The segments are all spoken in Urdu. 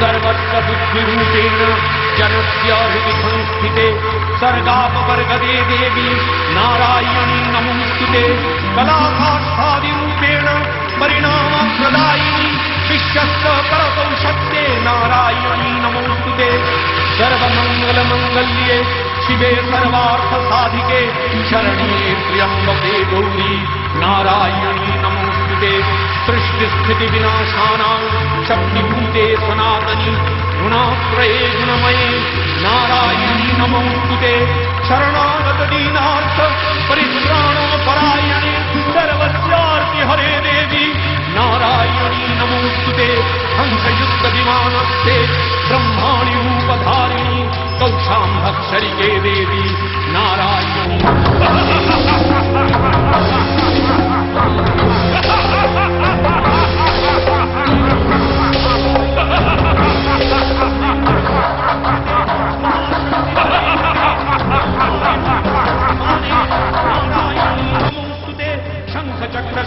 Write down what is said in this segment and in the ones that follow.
سر بھری جن سوتے سرگاپرگدی دیکھی نارا نمسکار پرینا پردا شرک شک نمسکرگ منگلے شیو سرو سا شروع پر گوری نارا نموتے سرشیست ائ ہر دار نموتے ہنسوت بھی منستے برماری کچھ دار شخر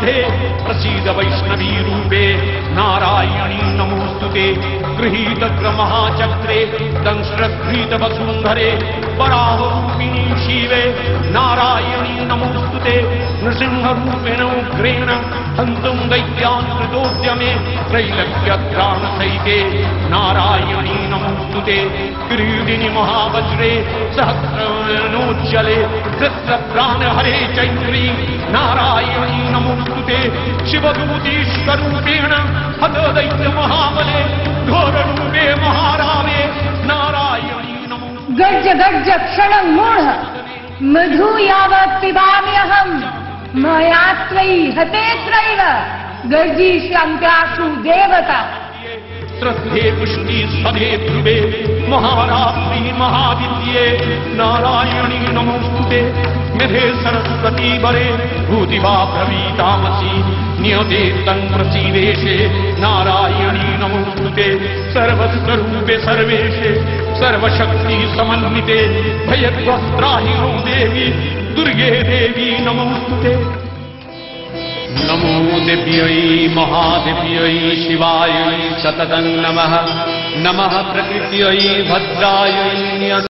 کھے پرس ویشن نارا نموس گرمچکر دنش گھریت وسندرے پہروپی گانا مہاجروجل ستر پرانا ہر چیت نارا شیو روتی مہابل گورے مہارا نائن مجھے پیبا مہارات مہا نارا نمس مرسوتی ن تم نارا نم سمن بھیا ہی دیکھی دیکھتے نمو دئی مہادی شیوا ست نم نم پرائی بدا